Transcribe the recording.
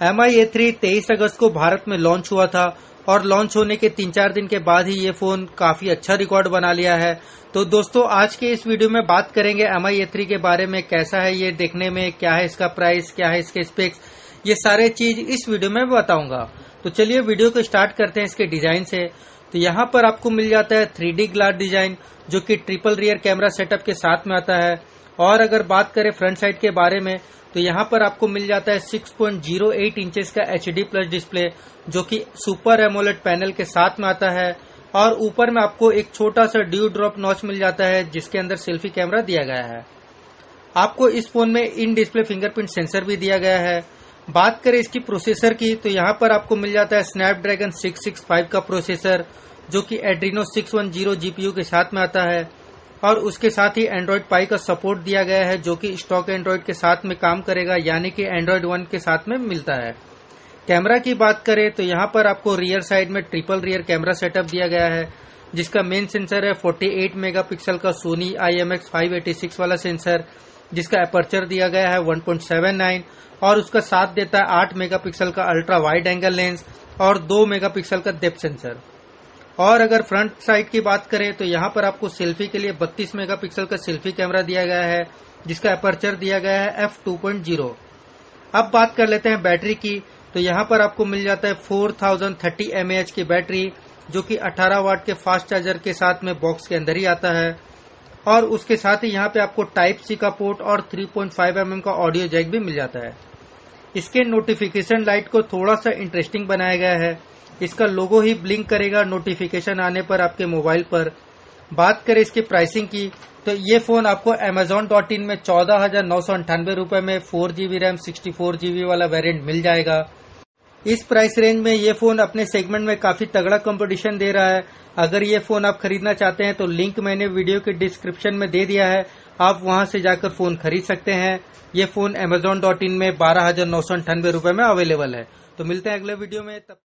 M आई ए three तेईस अगस्त को भारत में लॉन्च हुआ था और लॉन्च होने के तीन चार दिन के बाद ही ये फ़ोन काफ़ी अच्छा रिकॉर्ड बना लिया है। तो दोस्तों, आज के इस वीडियो में बात करेंगे एम आई ए थ्री के बारे में, कैसा है ये देखने में, क्या है इसका प्राइस क्या है इसके स्पेक्स ये सारे चीज़ इस वीडियो में बताऊँगा। तो चलिए वीडियो को स्टार्ट करते हैं इसके डिज़ाइन से। तो यहाँ पर आपको मिल जाता है थ्री ग्लास डिज़ाइन जो कि ट्रिपल रियर कैमरा सेटअप के साथ में आता है। और अगर बात करें फ्रंट साइड के बारे में तो यहाँ पर आपको मिल जाता है 6.08 इंचेस का एचडी प्लस डिस्प्ले जो कि सुपर एमोलेट पैनल के साथ में आता है। और ऊपर में आपको एक छोटा सा ड्यू ड्रॉप नॉच मिल जाता है, जिसके अंदर सेल्फी कैमरा दिया गया है। आपको इस फ़ोन में इन डिस्प्ले फिंगरप्रिंट सेंसर भी दिया गया है। बात करें इसकी प्रोसेसर की तो यहाँ पर आपको मिल जाता है स्नैपड्रैगन 665 का प्रोसेसर जो कि एड्रीनो 610 जीपीयू के साथ में आता है। और उसके साथ ही एंड्रॉइड पाई का सपोर्ट दिया गया है, जो कि स्टॉक एंड्रॉइड के साथ में काम करेगा, यानी कि एंड्रॉइड वन के साथ में मिलता है। कैमरा की बात करें तो यहाँ पर आपको रियर साइड में ट्रिपल रियर कैमरा सेटअप दिया गया है, जिसका मेन सेंसर है 48 मेगापिक्सल का सोनी आई एम एक्स वाला सेंसर जिसका अपर्चर दिया गया है 1.79 और उसका साथ देता है 8 मेगापिक्सल का अल्ट्रा वाइड एंगल लेंस और 2 मेगापिक्सल का डेप्थ सेंसर और अगर फ्रंट साइड की बात करें तो यहाँ पर आपको सेल्फी के लिए 32 मेगापिक्सल का सेल्फी कैमरा दिया गया है, जिसका अपर्चर दिया गया है एफ़ टू अब बात कर लेते हैं बैटरी की तो यहाँ पर आपको मिल जाता है 4030 थाउज़ेंड की बैटरी, जो कि 18 वाट के फास्ट चार्जर के साथ में बॉक्स के अंदर ही आता है। और उसके साथ ही यहाँ पे आपको टाइप सी का पोर्ट और 3.5 पॉइंट mm का ऑडियो जैक भी मिल जाता है। इसके नोटिफिकेशन लाइट को थोड़ा सा इंटरेस्टिंग बनाया गया है। इसका लोगो ही ब्लिंक करेगा नोटिफिकेशन आने पर आपके मोबाइल पर। बात करें इसकी प्राइसिंग की तो ये फ़ोन आपको अमेजोन डॉट इन में चौदह हज़ार नौ सौ अंठानवे रुपये में four GB RAM sixty four GB वाला वेरिएंट मिल जाएगा। इस प्राइस रेंज में ये फ़ोन अपने सेगमेंट में काफ़ी तगड़ा कंपटीशन दे रहा है। अगर ये फ़ोन आप खरीदना चाहते हैं तो लिंक मैंने वीडियो के डिस्क्रिप्शन में दे दिया है। आप वहाँ से जाकर फ़ोन खरीद सकते हैं। ये फ़ोन अमेजोन डॉट इन में बारह हज़ार नौ सौ अंठानवे रुपये में अवेलेबल है। तो मिलते हैं अगले वीडियो में, तब